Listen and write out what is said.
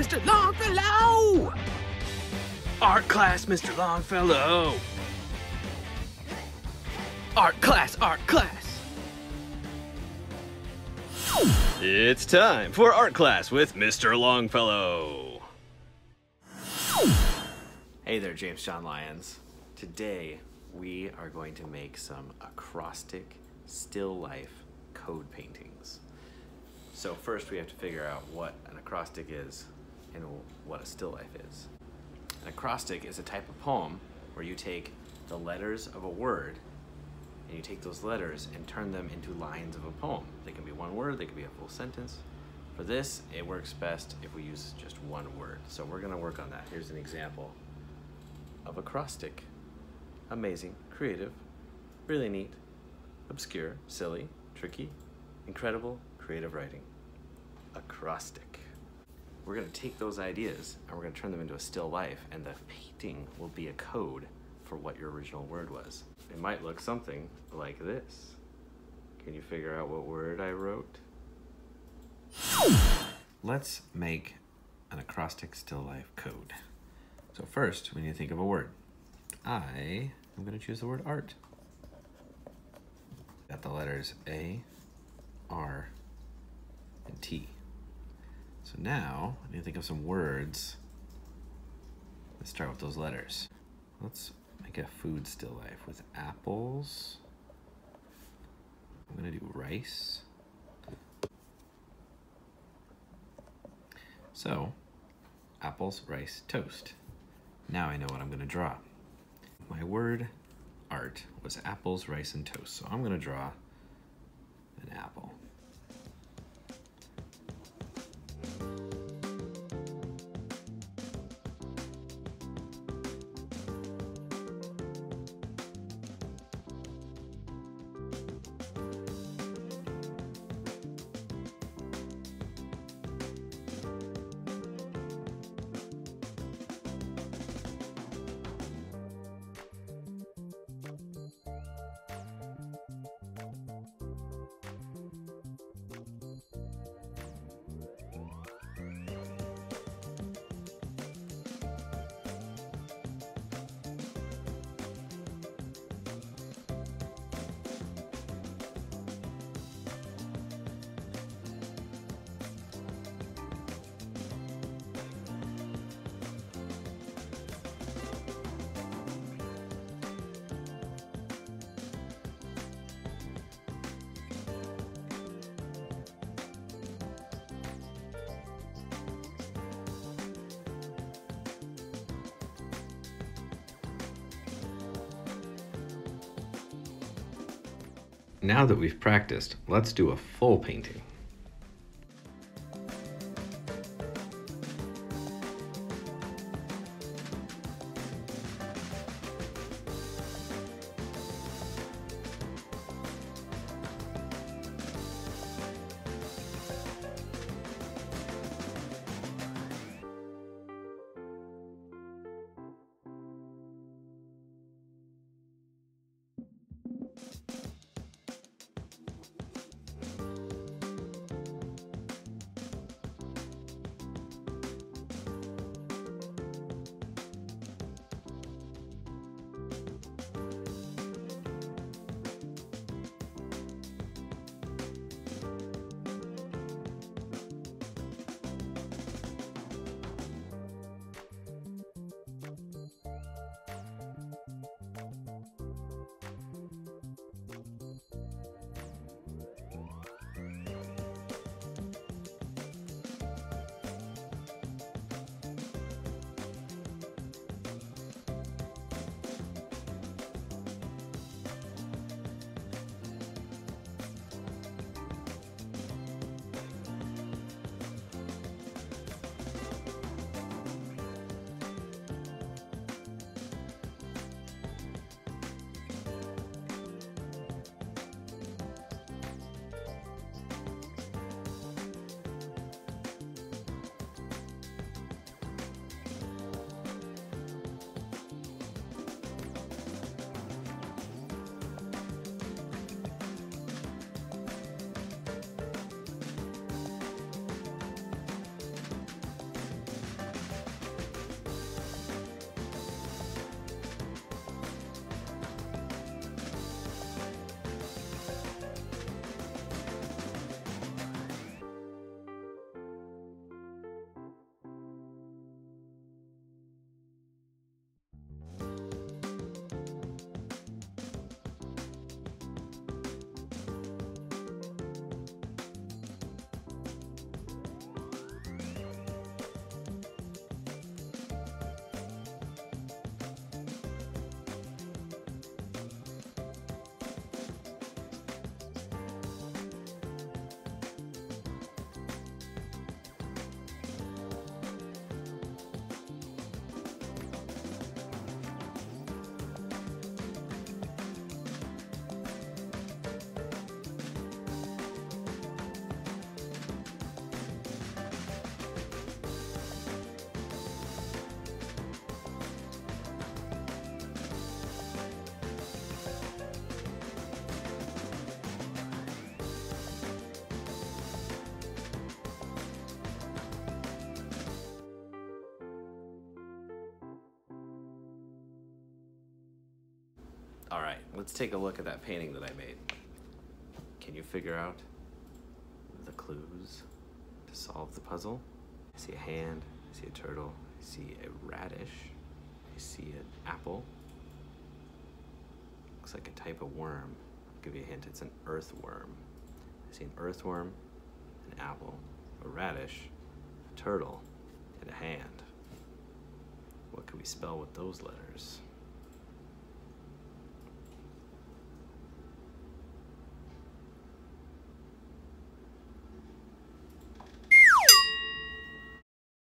Mr. Longfellow! Art class, Mr. Longfellow! Art class, art class! It's time for art class with Mr. Longfellow. Hey there, James John Lyons. Today we are going to make some acrostic still life code paintings. So first we have to figure out what an acrostic is and what a still life is. An acrostic is a type of poem where you take the letters of a word and you take those letters and turn them into lines of a poem. They can be one word, they can be a full sentence. For this, it works best if we use just one word. So we're gonna work on that. Here's an example of acrostic. Amazing, creative, really neat, obscure, silly, tricky, incredible, creative writing. Acrostic. We're gonna take those ideas and we're gonna turn them into a still life and the painting will be a code for what your original word was. It might look something like this. Can you figure out what word I wrote? Let's make an acrostic still life code. So first, we need to think of a word. I am going to choose the word art. Got the letters A, R, and T. So now, I need to think of some words Let's start with those letters. Let's make a food still life with apples. I'm gonna do rice. So, apples, rice, toast. Now I know what I'm gonna draw. My word art was apples, rice, and toast. So I'm gonna draw an apple. Now that we've practiced, let's do a full painting. All right, let's take a look at that painting that I made. Can you figure out the clues to solve the puzzle? I see a hand, I see a turtle, I see a radish, I see an apple. Looks like a type of worm. I'll give you a hint, it's an earthworm. I see an earthworm, an apple, a radish, a turtle, and a hand. What can we spell with those letters?